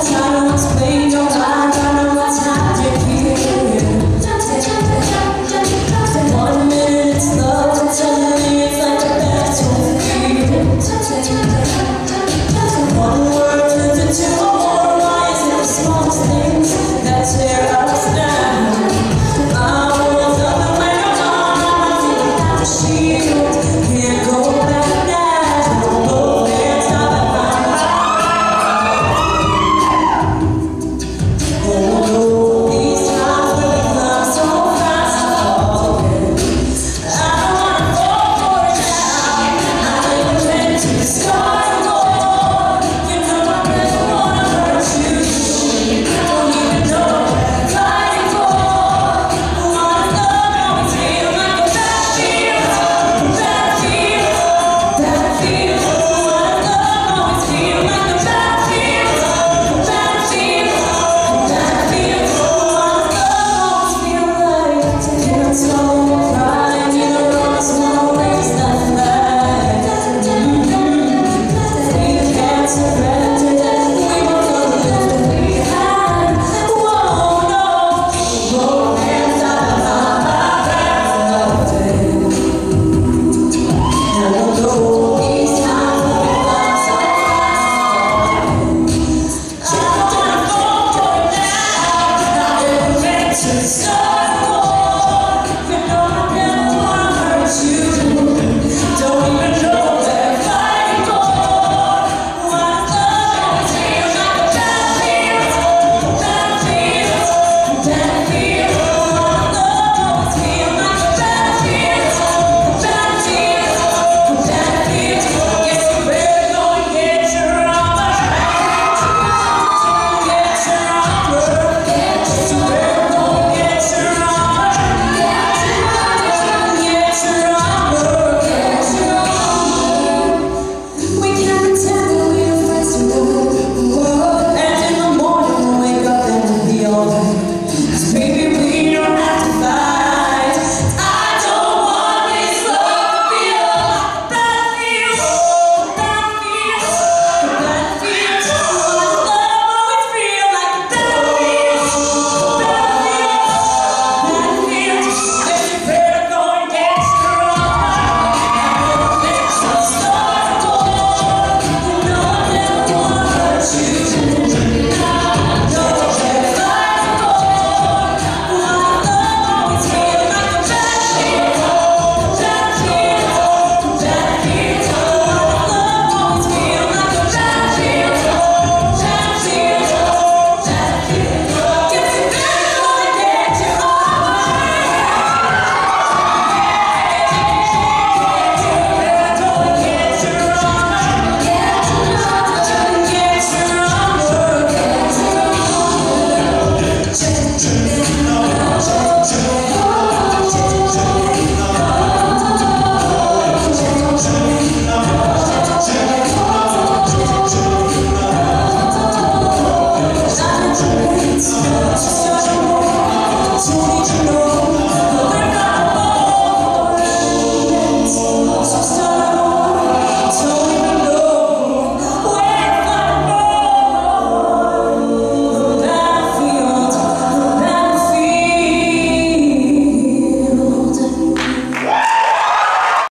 想